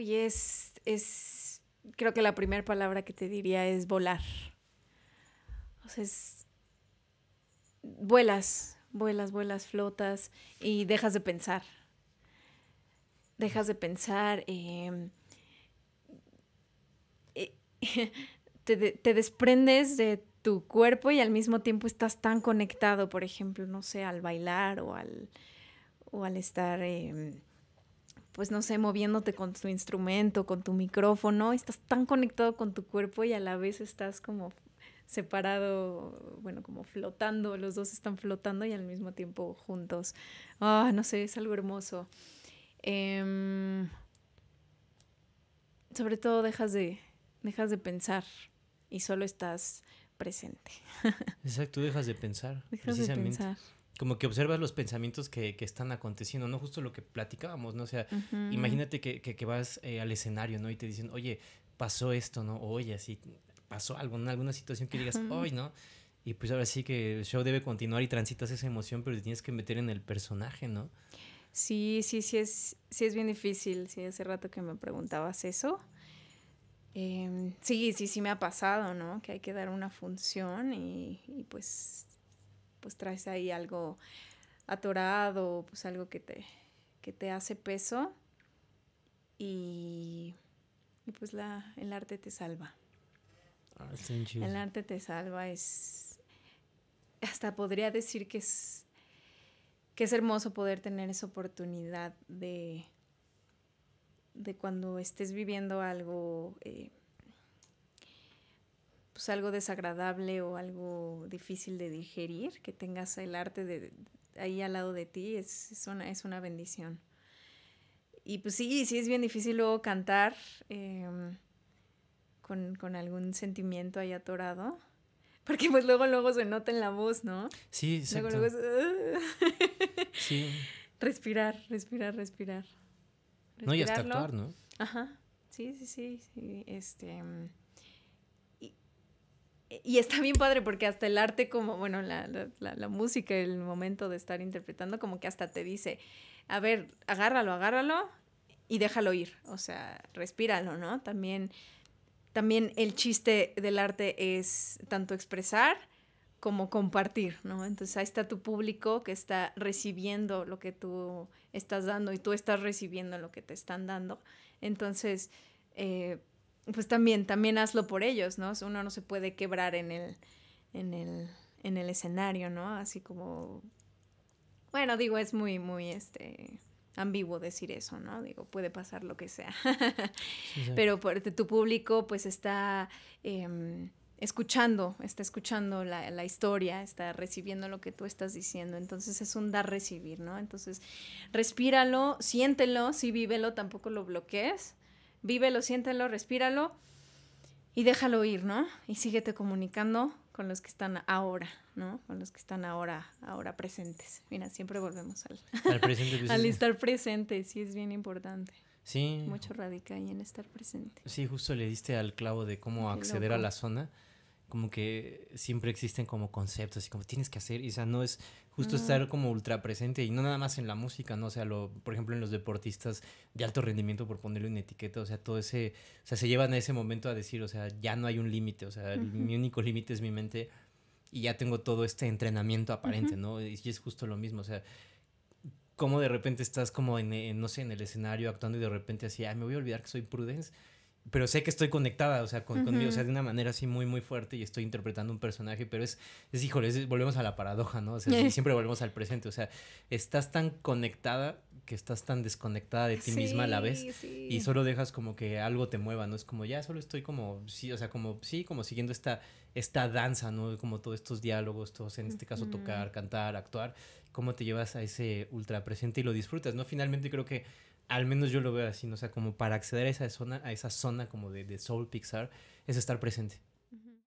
Uy, es, es, creo que la primera palabra que te diría es volar. O sea, es, vuelas, vuelas, vuelas, flotas y dejas de pensar. Dejas de pensar, em, eh, te, te desprendes de tu cuerpo y al mismo tiempo estás tan conectado, por ejemplo, no sé, al bailar o al, o al estar, em, pues no sé, moviéndote con tu instrumento, con tu micrófono, estás tan conectado con tu cuerpo y a la vez estás como separado, bueno, como flotando, los dos están flotando y al mismo tiempo juntos. Ah, no sé, es algo hermoso. Em, sobre todo dejas de, dejas de pensar y solo estás presente. Exacto, dejas de pensar. Dejas de pensar. Como que observas los pensamientos que, que, están aconteciendo, ¿no? Justo lo que platicábamos, ¿no? O sea, imagínate que, que, vas eh, al escenario, ¿no? Y te dicen, oye, pasó esto, ¿no? oye, así, pasó algo, ¿no? Alguna situación que digas, hoy, ¿no? Y pues ahora sí que el show debe continuar y transitas esa emoción, pero te tienes que meter en el personaje, ¿no? Sí, sí, sí es, sí es bien difícil. Sí, hace rato que me preguntabas eso. Eh, sí, sí, sí me ha pasado, ¿no? Que hay que dar una función y, y, pues, pues traes ahí algo atorado, pues algo que te, que te hace peso y, y pues la, el arte te salva. Ah, el arte te salva, es, hasta podría decir que es, que es hermoso poder tener esa oportunidad de de cuando estés viviendo algo, eh, pues algo desagradable o algo difícil de digerir, que tengas el arte de, ahí al lado de ti, es, es, una, es una bendición. Y pues sí, sí es bien difícil luego cantar eh, con, con, algún sentimiento ahí atorado. Porque pues luego, luego se nota en la voz, ¿no? Sí, exacto. Luego, luego es, sí. Respirar, respirar, respirar. No, y hasta actuar, ¿no? Ajá, sí, sí, sí, sí, este... Y, y, está bien padre porque hasta el arte como, bueno, la, la, la, música, el momento de estar interpretando, como que hasta te dice, a ver, agárralo, agárralo y déjalo ir, o sea, respíralo, ¿no? También, también el chiste del arte es tanto expresar como compartir, ¿no? Entonces ahí está tu público que está recibiendo lo que tú estás dando y tú estás recibiendo lo que te están dando. Entonces, eh, pues también, también hazlo por ellos, ¿no? Uno no se puede quebrar en el, en el, en el escenario, ¿no? Así como, bueno, digo, es muy, muy, este, ambiguo decir eso, ¿no? Digo, puede pasar lo que sea. Pero por, tu público, pues está... Eh, escuchando, está escuchando la, la, historia, está recibiendo lo que tú estás diciendo. Entonces es un dar-recibir, ¿no? Entonces respíralo, siéntelo, sí vívelo, tampoco lo bloquees. Vívelo, siéntelo, respíralo y déjalo ir, ¿no? Y síguete comunicando con los que están ahora, ¿no? Con los que están ahora, ahora presentes. Mira, siempre volvemos al, al, presente, pues, al estar presente, sí es bien importante. Sí. Mucho radica ahí en estar presente. Sí, justo le diste al clavo de cómo acceder a la zona como que siempre existen como conceptos y como tienes que hacer, y o sea, no es justo estar como ultra presente y no nada más en la música, ¿no? O sea, lo, por ejemplo, en los deportistas de alto rendimiento, por ponerle una etiqueta, o sea, todo ese, o sea, se llevan a ese momento a decir, o sea, ya no hay un límite, o sea, mi único límite es mi mente y ya tengo todo este entrenamiento aparente, ¿no? Y es justo lo mismo, o sea, como de repente estás como en, no sé, en el escenario actuando y de repente así, ay, me voy a olvidar que soy Prudence pero sé que estoy conectada, o sea, con, conmigo, o sea, de una manera así muy, muy fuerte y estoy interpretando un personaje, pero es, es híjole, volvemos a la paradoja, ¿no? O sea, siempre volvemos al presente, o sea, estás tan conectada que estás tan desconectada de ti misma a la vez y solo dejas como que algo te mueva, ¿no? Es como ya solo estoy como, sí, o sea, como, sí, como siguiendo esta, esta danza, ¿no? Como todos estos diálogos, todos en este caso tocar, cantar, actuar, cómo te llevas a ese ultra presente y lo disfrutas, ¿no? Finalmente creo que al menos yo lo veo así, ¿no? O sea, como para acceder a esa zona, a esa zona como de, de Soul Pixar, es estar presente.